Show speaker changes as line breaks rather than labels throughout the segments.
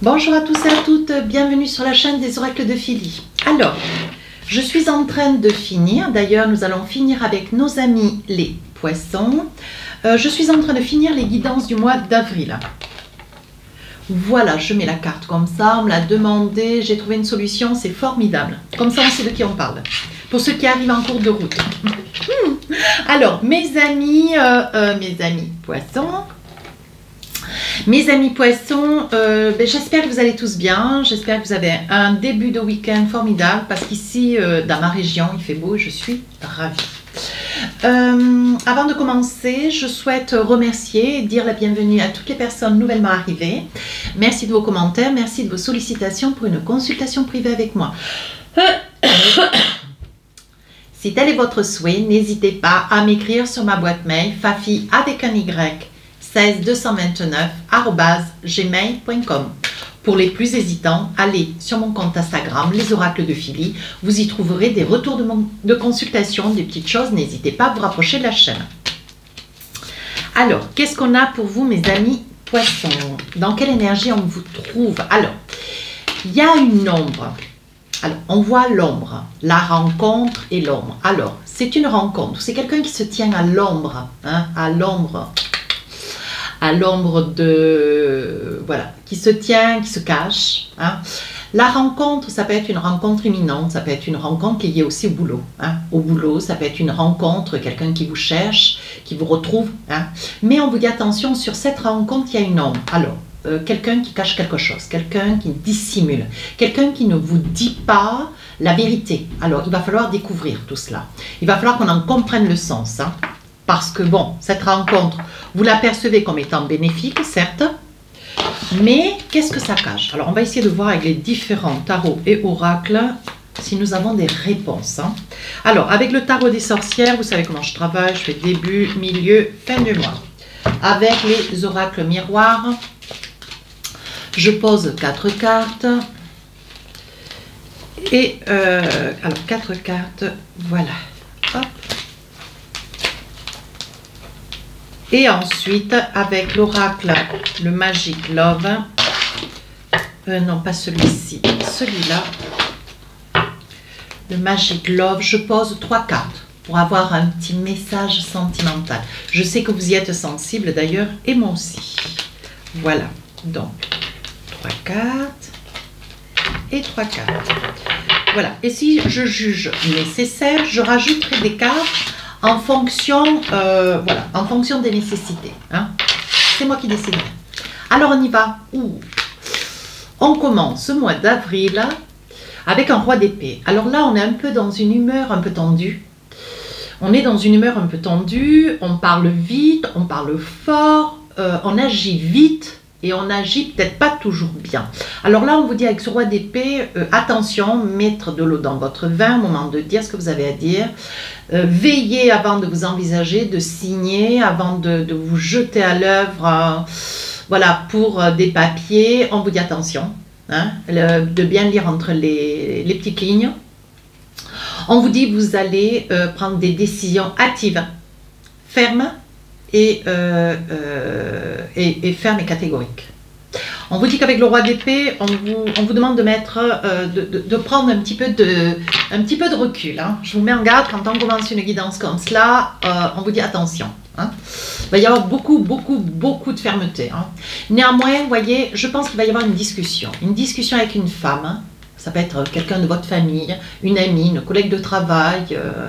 Bonjour à tous et à toutes, bienvenue sur la chaîne des oracles de Philly. Alors, je suis en train de finir, d'ailleurs nous allons finir avec nos amis les poissons. Euh, je suis en train de finir les guidances du mois d'avril. Voilà, je mets la carte comme ça, on me l'a demandé, j'ai trouvé une solution, c'est formidable. Comme ça on sait de qui on parle. Pour ceux qui arrivent en cours de route. Alors, mes amis, euh, euh, mes amis poissons, mes amis poissons, euh, ben, j'espère que vous allez tous bien. J'espère que vous avez un début de week-end formidable parce qu'ici, euh, dans ma région, il fait beau. Je suis ravie. Euh, avant de commencer, je souhaite remercier et dire la bienvenue à toutes les personnes nouvellement arrivées. Merci de vos commentaires, merci de vos sollicitations pour une consultation privée avec moi. Si tel est votre souhait, n'hésitez pas à m'écrire sur ma boîte mail fafi avec un Y 16229 Pour les plus hésitants, allez sur mon compte Instagram, les oracles de Philly. Vous y trouverez des retours de, de consultation, des petites choses. N'hésitez pas à vous rapprocher de la chaîne. Alors, qu'est-ce qu'on a pour vous, mes amis poissons? Dans quelle énergie on vous trouve? Alors, il y a une ombre. Alors, on voit l'ombre, la rencontre et l'ombre. Alors, c'est une rencontre. C'est quelqu'un qui se tient à l'ombre, hein, à l'ombre à l'ombre de voilà qui se tient, qui se cache. Hein. La rencontre, ça peut être une rencontre imminente, ça peut être une rencontre liée aussi au boulot. Hein. Au boulot, ça peut être une rencontre, quelqu'un qui vous cherche, qui vous retrouve. Hein. Mais on vous dit attention, sur cette rencontre, il y a une ombre. Alors, euh, quelqu'un qui cache quelque chose, quelqu'un qui dissimule, quelqu'un qui ne vous dit pas la vérité. Alors, il va falloir découvrir tout cela. Il va falloir qu'on en comprenne le sens. Parce que, bon, cette rencontre, vous la percevez comme étant bénéfique, certes, mais qu'est-ce que ça cache? Alors, on va essayer de voir avec les différents tarots et oracles si nous avons des réponses. Hein. Alors, avec le tarot des sorcières, vous savez comment je travaille, je fais début, milieu, fin du mois. Avec les oracles miroirs, je pose quatre cartes. Et, euh, alors, quatre cartes, voilà. Hop. Et ensuite, avec l'oracle, le Magic Love, euh, non pas celui-ci, celui-là, le Magic Love, je pose trois cartes pour avoir un petit message sentimental. Je sais que vous y êtes sensible d'ailleurs, et moi aussi. Voilà, donc, trois cartes et trois cartes. Voilà, et si je juge nécessaire, je rajouterai des cartes en fonction, euh, voilà, en fonction des nécessités. Hein. C'est moi qui déciderai. Alors on y va. On commence ce mois d'avril avec un roi d'épée. Alors là, on est un peu dans une humeur un peu tendue. On est dans une humeur un peu tendue, on parle vite, on parle fort, euh, on agit vite et on agit peut-être pas toujours bien. Alors là, on vous dit avec ce roi d'épée, euh, attention, mettre de l'eau dans votre vin au moment de dire ce que vous avez à dire. Euh, veillez avant de vous envisager, de signer, avant de, vous jeter à l'œuvre. Euh, voilà, pour des papiers, on vous dit attention, hein, de bien lire entre les, petites lignes. On vous dit vous allez prendre des décisions actives, fermes et, et fermes et catégoriques. On vous dit qu'avec le roi d'épée, on vous, demande de mettre, euh, de, prendre un petit peu de, recul. Hein. Je vous mets en garde quand on commence une guidance comme cela, euh, on vous dit attention. Hein. Il va y avoir beaucoup, beaucoup, beaucoup de fermeté. Hein. Néanmoins, vous voyez, je pense qu'il va y avoir une discussion. Une discussion avec une femme. Ça peut être quelqu'un de votre famille, une amie, une collègue de travail. Euh,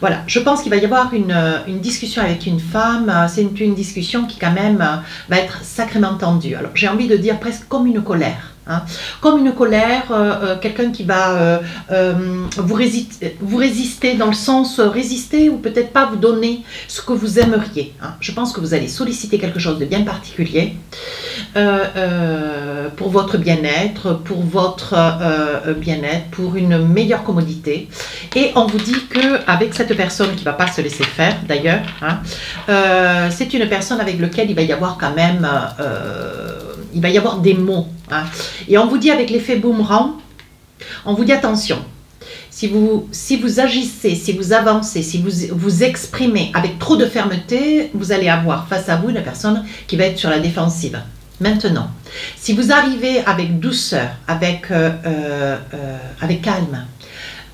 voilà, je pense qu'il va y avoir une, euh, discussion avec une femme. Euh, c'est une, discussion qui quand même euh, va être sacrément tendue. Alors j'ai envie de dire presque comme une colère. Hein. Comme une colère, quelqu'un qui va vous, résister, vous résister dans le sens résister ou peut-être pas vous donner ce que vous aimeriez. Hein. Je pense que vous allez solliciter quelque chose de bien particulier. Euh, euh, pour votre bien-être, pour votre euh, bien-être, pour une meilleure commodité. Et on vous dit que avec cette personne qui va pas se laisser faire, d'ailleurs, hein, c'est une personne avec laquelle il va y avoir quand même, il va y avoir des mots. Hein. Et on vous dit avec l'effet boomerang, on vous dit attention. Si vous, si vous agissez, si vous avancez, si vous vous exprimez avec trop de fermeté, vous allez avoir face à vous une personne qui va être sur la défensive. Maintenant, si vous arrivez avec douceur, avec, euh, euh, euh, avec calme,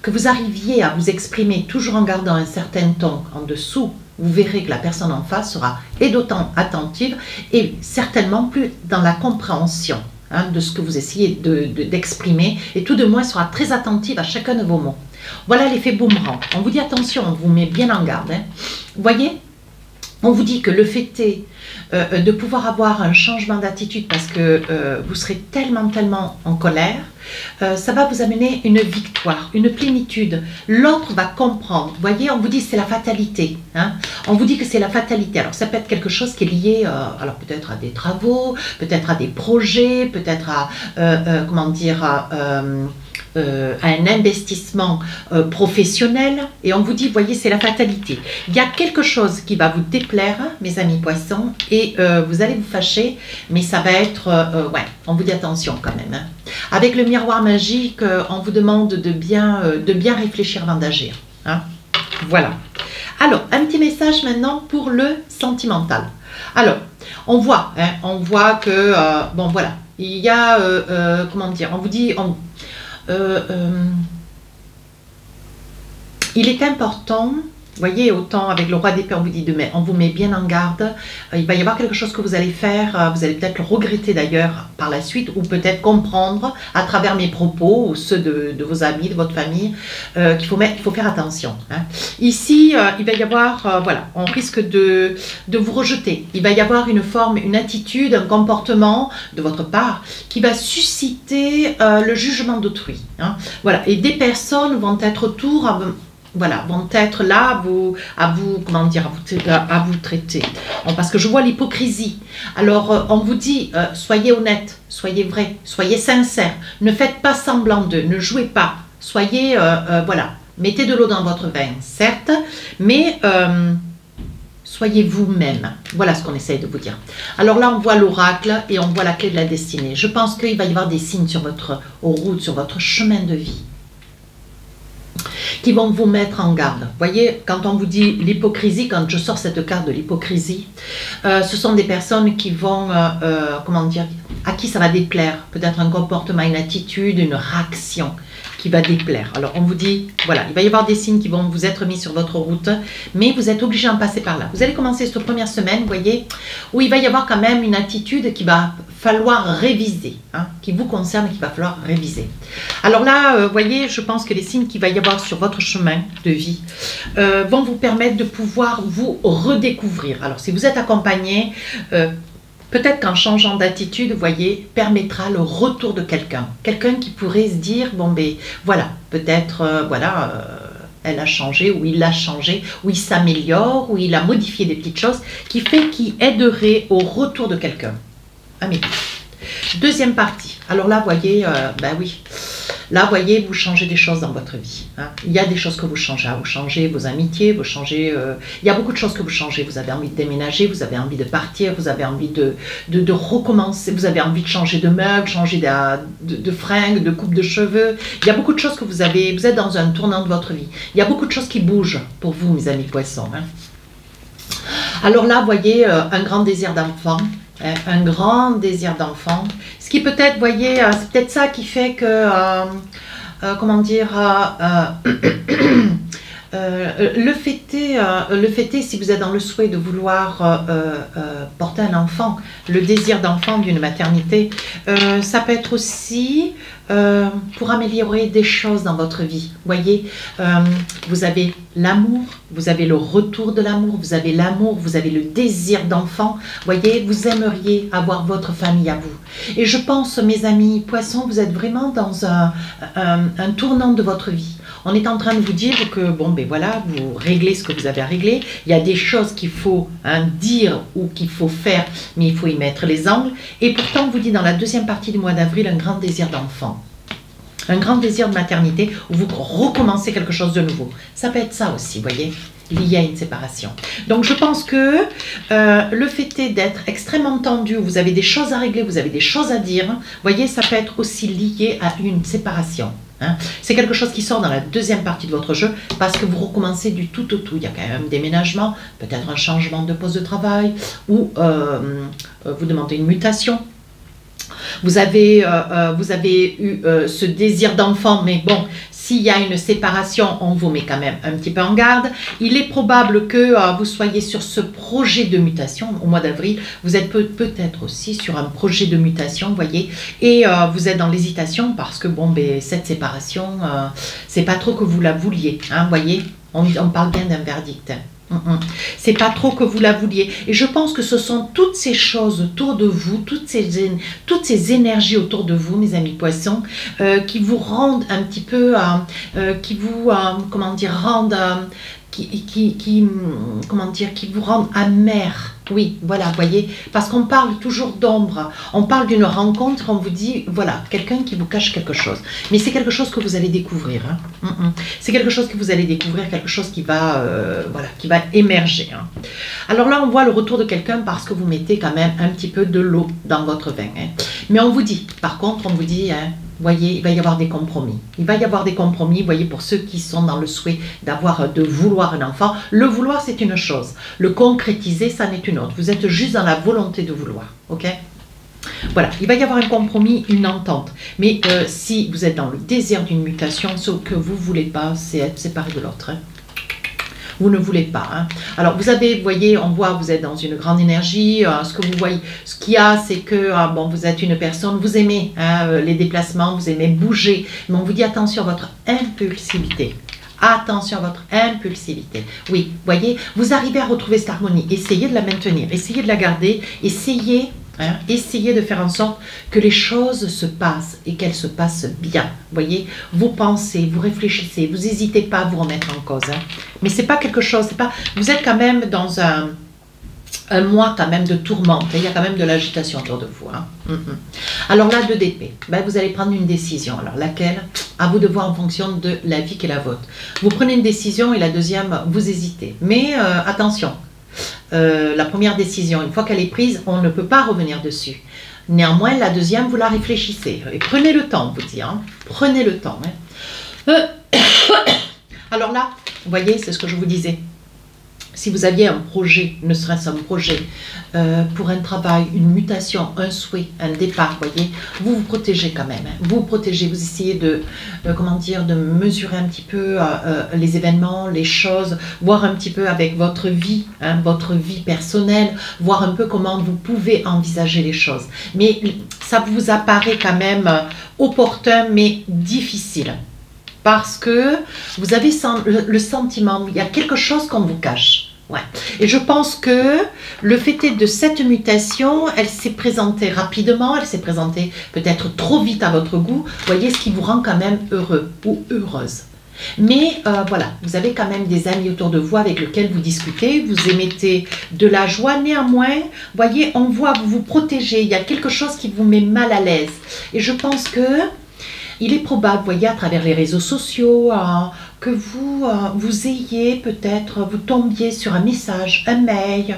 que vous arriviez à vous exprimer toujours en gardant un certain ton en dessous, vous verrez que la personne en face sera et d'autant attentive et certainement plus dans la compréhension hein, de ce que vous essayez d'exprimer et tout de moins sera très attentive à chacun de vos mots. Voilà l'effet boomerang. On vous dit attention, on vous met bien en garde. Hein. Voyez on vous dit que le fait est euh, de pouvoir avoir un changement d'attitude parce que euh, vous serez tellement, tellement en colère, euh, ça va vous amener une victoire, une plénitude. L'autre va comprendre. Vous voyez, on vous dit c'est la fatalité. Hein. on vous dit que c'est la fatalité. Alors ça peut être quelque chose qui est lié, alors peut-être à des travaux, peut-être à des projets, peut-être à, comment dire, euh, un investissement euh, professionnel et on vous dit, voyez, c'est la fatalité. Il y a quelque chose qui va vous déplaire, mes amis poissons, et euh, vous allez vous fâcher, mais ça va être, ouais, on vous dit attention quand même. Hein. Avec le miroir magique, on vous demande de bien, de bien réfléchir avant d'agir. Hein. Voilà. Alors, un petit message maintenant pour le sentimental. Alors, on voit, hein, on voit que, bon voilà, il y a, comment dire, on vous dit, on, il est important vous voyez, autant avec le roi d'épée, on vous dit de on vous met bien en garde. Euh, il va y avoir quelque chose que vous allez faire, euh, vous allez peut-être le regretter d'ailleurs par la suite, ou peut-être comprendre à travers mes propos ou ceux de, vos amis, de votre famille, euh, qu'il faut, il faut faire attention. Hein. Ici, il va y avoir, voilà, on risque de, de vous rejeter. Il va y avoir une forme, une attitude, un comportement de votre part qui va susciter le jugement d'autrui. Hein. Voilà, et des personnes vont être autour voilà, vont être là à vous, comment à vous, traiter. Parce que je vois l'hypocrisie. Alors, euh, on vous dit, euh, soyez honnête, soyez vrai, soyez sincère. Ne faites pas semblant de, ne jouez pas. Soyez, euh, voilà, mettez de l'eau dans votre vin, certes, mais soyez vous-même. Voilà ce qu'on essaye de vous dire. Alors là, on voit l'oracle et on voit la clé de la destinée. Je pense qu'il va y avoir des signes sur votre route, sur votre chemin de vie qui vont vous mettre en garde. Voyez, quand on vous dit l'hypocrisie, quand je sors cette carte de l'hypocrisie, euh, ce sont des personnes qui vont, euh, euh, comment dire, à qui ça va déplaire. Peut-être un comportement, une attitude, une réaction qui va déplaire. Alors on vous dit, voilà, il va y avoir des signes qui vont vous être mis sur votre route, mais vous êtes obligé d'en passer par là. Vous allez commencer cette première semaine, voyez, où il va y avoir quand même une attitude qui va falloir réviser, hein, qui vous concerne, qui va falloir réviser. Alors là, vous voyez, je pense que les signes qu'il va y avoir sur votre chemin de vie euh, vont vous permettre de pouvoir vous redécouvrir. Alors si vous êtes accompagné, euh, peut-être qu'en changeant d'attitude, vous voyez, permettra le retour de quelqu'un. Quelqu'un qui pourrait se dire, bon ben voilà, peut-être, euh, voilà elle a changé, ou il a changé, ou il s'améliore, ou il a modifié des petites choses, qui fait qu'il aiderait au retour de quelqu'un. Amélie. Deuxième partie. Alors là, vous voyez, ben oui, Là, voyez, vous changez des choses dans votre vie. Hein. Il y a des choses que vous changez. Vous changez vos amitiés, vous changez... Euh, il y a beaucoup de choses que vous changez. Vous avez envie de déménager, vous avez envie de partir, vous avez envie de, de, recommencer, vous avez envie de changer de meubles, changer de, de, fringues, de coupe de cheveux. Il y a beaucoup de choses que vous avez... Vous êtes dans un tournant de votre vie. Il y a beaucoup de choses qui bougent pour vous, mes amis poissons. Hein. Alors là, voyez, euh, un grand désir d'enfant. Euh, un grand désir d'enfant. Ce qui peut-être, voyez, euh, c'est peut-être ça qui fait que, euh, comment dire, le, fait est, le est, si vous êtes dans le souhait de vouloir porter un enfant, le désir d'enfant d'une maternité, ça peut être aussi euh, pour améliorer des choses dans votre vie. Voyez, euh, vous avez l'amour, vous avez le retour de l'amour, vous avez l'amour, vous avez le désir d'enfant. Voyez, vous aimeriez avoir votre famille à vous. Et je pense, mes amis poissons, vous êtes vraiment dans un, tournant de votre vie. On est en train de vous dire que, bon, ben voilà, vous réglez ce que vous avez à régler. Il y a des choses qu'il faut hein, dire ou qu'il faut faire, mais il faut y mettre les angles. Et pourtant, on vous dit dans la deuxième partie du mois d'avril un grand désir d'enfant un grand désir de maternité où vous recommencez quelque chose de nouveau. Ça peut être ça aussi, voyez lié à une séparation. Donc je pense que euh, le fait d'être extrêmement tendu, vous avez des choses à régler, vous avez des choses à dire, voyez, ça peut être aussi lié à une séparation. Hein. C'est quelque chose qui sort dans la deuxième partie de votre jeu parce que vous recommencez du tout au tout. Il y a quand même un déménagement, peut-être un changement de poste de travail ou euh, euh, vous demandez une mutation Vous avez, vous avez eu ce désir d'enfant, mais bon, s'il y a une séparation, on vous met quand même un petit peu en garde. Il est probable que vous soyez sur ce projet de mutation au mois d'avril. Vous êtes peut-être aussi sur un projet de mutation, voyez, et vous êtes dans l'hésitation parce que bon, ben, cette séparation, c'est pas trop que vous la vouliez, hein, voyez. On parle bien d'un verdict. Mm, mm. C'est pas trop que vous la vouliez. Et je pense que ce sont toutes ces choses autour de vous, toutes ces, toutes ces énergies autour de vous, mes amis poissons, euh, qui vous rendent un petit peu, euh, euh, qui vous, comment dire, rendent, qui, qui, comment dire, qui vous rendent amer oui, voilà, voyez, parce qu'on parle toujours d'ombre, on parle d'une rencontre, on vous dit, voilà, quelqu'un qui vous cache quelque chose. Mais c'est quelque chose que vous allez découvrir. Hein. Mm, mm. C'est quelque chose que vous allez découvrir, quelque chose qui va, euh, voilà, qui va émerger. Hein. Alors là, on voit le retour de quelqu'un parce que vous mettez quand même un petit peu de l'eau dans votre vin. Hein. Mais on vous dit, par contre, on vous dit, voyez, il va y avoir des compromis. Il va y avoir des compromis, voyez, pour ceux qui sont dans le souhait d'avoir, de vouloir un enfant. Le vouloir, c'est une chose. Le concrétiser, ça n'est une autre. Vous êtes juste dans la volonté de vouloir, ok? Voilà, il va y avoir un compromis, une entente. Mais euh, si vous êtes dans le désir d'une mutation, ce que vous voulez pas, c'est être séparé de l'autre. Hein vous ne voulez pas. Hein. Alors, vous avez, vous voyez, on voit, vous êtes dans une grande énergie. Euh, ce que vous voyez, ce qu'il y a, c'est que, bon, vous êtes une personne, vous aimez hein, euh, les déplacements, vous aimez bouger, mais on vous dit attention à votre impulsivité. Attention à votre impulsivité. Oui, voyez, vous arrivez à retrouver cette harmonie. Essayez de la maintenir, essayez de la garder, essayez Hein? Essayez de faire en sorte que les choses se passent et qu'elles se passent bien. Voyez, vous pensez, vous réfléchissez, vous n'hésitez pas à vous remettre en cause. Hein? Mais c'est pas quelque chose, c'est pas. Vous êtes quand même dans un, un mois quand même de tourmente. Il y a quand même de l'agitation autour de vous. Hein? Alors là, de d'épée, ben, vous allez prendre une décision. Alors laquelle? À vous de voir en fonction de la vie qui est la vôtre. Vous prenez une décision et la deuxième, vous hésitez. Mais euh, attention, euh, la première décision, une fois qu'elle est prise, on ne peut pas revenir dessus. Néanmoins, la deuxième, vous la réfléchissez. Et prenez le temps, vous dire. Hein. Prenez le temps. Hein. Euh, alors là, vous voyez, c'est ce que je vous disais si vous aviez un projet, ne serait-ce un projet euh, pour un travail, une mutation, un souhait, un départ, voyez, vous vous protégez quand même. Hein. Vous vous protégez, vous essayez de, euh, de mesurer un petit peu euh, les événements, les choses, voir un petit peu avec votre vie, hein, votre vie personnelle, voir un peu comment vous pouvez envisager les choses. Mais ça vous apparaît quand même opportun, mais difficile parce que vous avez le sentiment, il y a quelque chose qu'on vous cache. Ouais. Et je pense que le fait est de cette mutation, elle s'est présentée rapidement, elle s'est présentée peut-être trop vite à votre goût. Voyez ce qui vous rend quand même heureux ou heureuse. Mais euh, voilà, vous avez quand même des amis autour de vous avec lesquels vous discutez, vous émettez de la joie. Néanmoins, voyez, on voit vous vous protéger. Il y a quelque chose qui vous met mal à l'aise. Et je pense que il est probable, voyez, à travers les réseaux sociaux, que vous, euh, vous ayez peut-être, vous tombiez sur un message, un mail,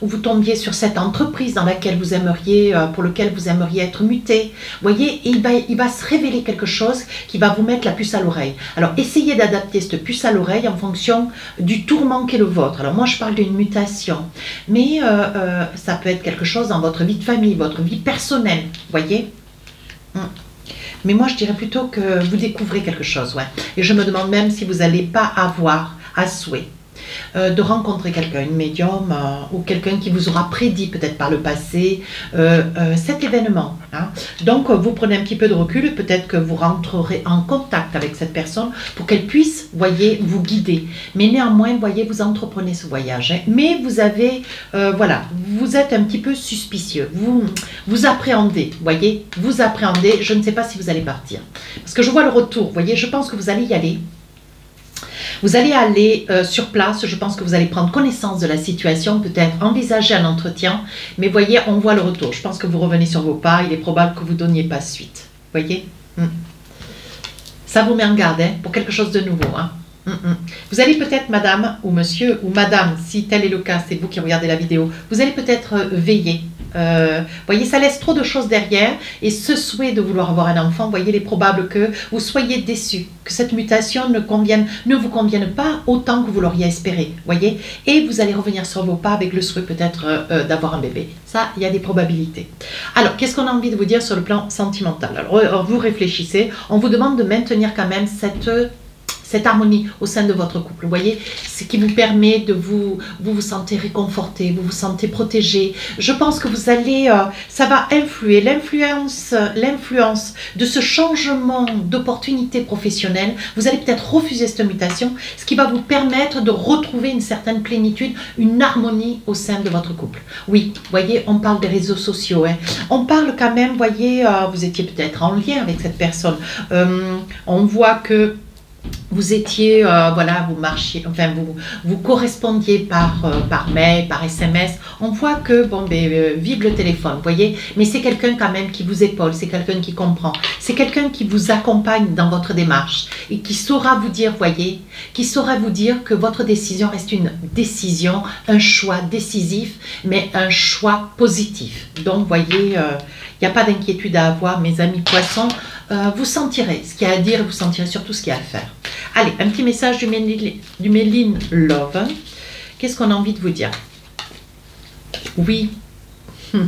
ou vous tombiez sur cette entreprise dans laquelle vous aimeriez, euh, pour lequel vous aimeriez être muté. Voyez, il va, il va se révéler quelque chose qui va vous mettre la puce à l'oreille. Alors, essayez d'adapter cette puce à l'oreille en fonction du tourment qui est le vôtre. Alors, moi, je parle d'une mutation, mais ça peut être quelque chose dans votre vie de famille, votre vie personnelle, voyez. Hum. Mais moi, je dirais plutôt que vous découvrez quelque chose, ouais. Et je me demande même si vous n'allez pas avoir à souhait euh, de rencontrer quelqu'un, une médium euh, ou quelqu'un qui vous aura prédit peut-être par le passé euh, cet événement. Hein. Donc vous prenez un petit peu de recul, peut-être que vous rentrerez en contact avec cette personne pour qu'elle puisse, voyez, vous guider. Mais néanmoins, voyez, vous entreprenez ce voyage. Hein. Mais vous avez, voilà, vous êtes un petit peu suspicieux. Vous, vous appréhendez, voyez, vous appréhendez. Je ne sais pas si vous allez partir. Parce que je vois le retour, voyez, je pense que vous allez y aller. Vous allez aller euh, sur place, je pense que vous allez prendre connaissance de la situation, peut-être envisager un entretien, mais voyez, on voit le retour. Je pense que vous revenez sur vos pas, il est probable que vous ne donniez pas suite. Voyez? Hmm. Ça vous met en garde hein, pour quelque chose de nouveau. Hein. Hmm, hmm. Vous allez peut-être, madame ou monsieur, ou madame, si tel est le cas, c'est vous qui regardez la vidéo, vous allez peut-être euh, veiller Euh, voyez, ça laisse trop de choses derrière. Et ce souhait de vouloir avoir un enfant, voyez, il est probable que vous soyez déçu, que cette mutation ne vous convienne pas autant que vous l'auriez espéré. Voyez Et vous allez revenir sur vos pas avec le souhait peut-être euh, euh, d'avoir un bébé. Ça, il y a des probabilités. Alors, qu'est-ce qu'on a envie de vous dire sur le plan sentimental? Alors, vous réfléchissez. On vous demande de maintenir quand même cette cette harmonie au sein de votre couple. Vous voyez, ce qui vous permet de vous, vous vous sentez réconforté, vous vous sentez protégé. Je pense que vous allez, euh, ça va influer l'influence, l'influence de ce changement d'opportunité professionnelle. Vous allez peut-être refuser cette mutation, ce qui va vous permettre de retrouver une certaine plénitude, une harmonie au sein de votre couple. Oui, voyez, on parle des réseaux sociaux. Hein. On parle quand même, voyez, euh, vous étiez peut-être en lien avec cette personne. Euh, on voit que vous étiez, euh, voilà, vous marchiez, enfin, vous, vous correspondiez par, euh, par mail, par SMS. On voit que, bon, ben, euh, vive le téléphone, vous voyez, mais c'est quelqu'un quand même qui vous épaule, c'est quelqu'un qui comprend, c'est quelqu'un qui vous accompagne dans votre démarche et qui saura vous dire, voyez, qui saura vous dire que votre décision reste une décision, un choix décisif, mais un choix positif. Donc, voyez, il n'y a pas d'inquiétude à avoir, mes amis poissons. Euh, vous sentirez ce qu'il y a à dire, vous sentirez surtout ce qu'il y a à faire. Allez, un petit message du Méline, Love. Qu'est-ce qu'on a envie de vous dire? Oui.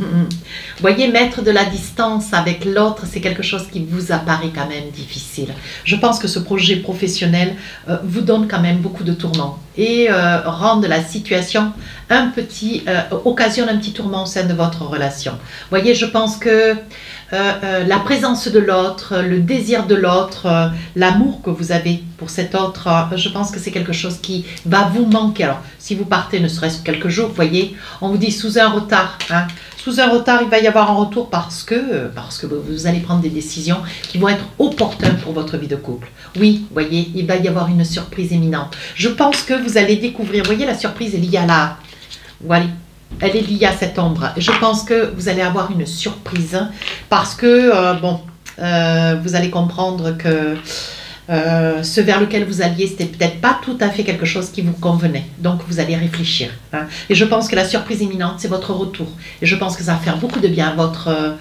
Voyez, mettre de la distance avec l'autre, c'est quelque chose qui vous apparaît quand même difficile. Je pense que ce projet professionnel euh, vous donne quand même beaucoup de tourments et euh, rend la situation un petit, occasionne un petit tourment au sein de votre relation. Voyez, je pense que euh, euh, la présence de l'autre, le désir de l'autre, euh, l'amour que vous avez pour cet autre, je pense que c'est quelque chose qui va vous manquer. Alors, si vous partez ne serait-ce que quelques jours, vous voyez, on vous dit sous un retard. Hein. sous un retard, il va y avoir un retour parce que, parce que vous allez prendre des décisions qui vont être opportunes pour votre vie de couple. Oui, vous voyez, il va y avoir une surprise imminente. Je pense que vous allez découvrir, vous voyez, la surprise est liée à la... Voilà, elle est liée à cette ombre. Je pense que vous allez avoir une surprise parce que, euh, bon, euh, vous allez comprendre que euh, ce vers lequel vous alliez, c'était peut-être pas tout à fait quelque chose qui vous convenait. Donc, vous allez réfléchir. Hein. Et je pense que la surprise imminente, c'est votre retour. Et je pense que ça va faire beaucoup de bien à votre,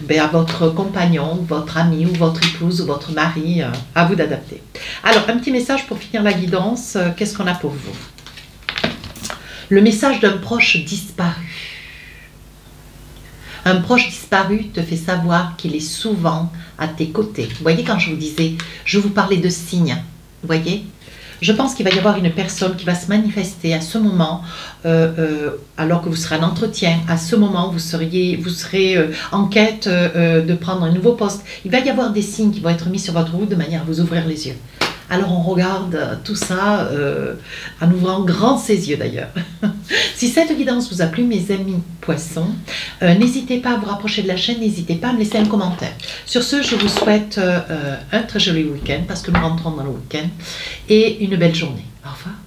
ben, à votre compagnon, votre ami, ou votre épouse, ou votre mari. à vous d'adapter. Alors, un petit message pour finir la guidance. Qu'est-ce qu'on a pour vous? Le message d'un proche disparu. Un proche disparu te fait savoir qu'il est souvent à tes côtés. Vous voyez quand je vous disais, je vous parlais de signes, vous voyez je pense qu'il va y avoir une personne qui va se manifester à ce moment, euh, euh, alors que vous serez en entretien. À ce moment, vous, seriez, vous serez euh, en quête de prendre un nouveau poste. Il va y avoir des signes qui vont être mis sur votre route de manière à vous ouvrir les yeux. Alors on regarde tout ça euh, en ouvrant grand ses yeux d'ailleurs. si cette guidance vous a plu, mes amis poissons, euh, n'hésitez pas à vous rapprocher de la chaîne, n'hésitez pas à me laisser un commentaire. Sur ce, je vous souhaite euh, un très joli week-end parce que nous rentrons dans le week-end et une belle journée. Au revoir.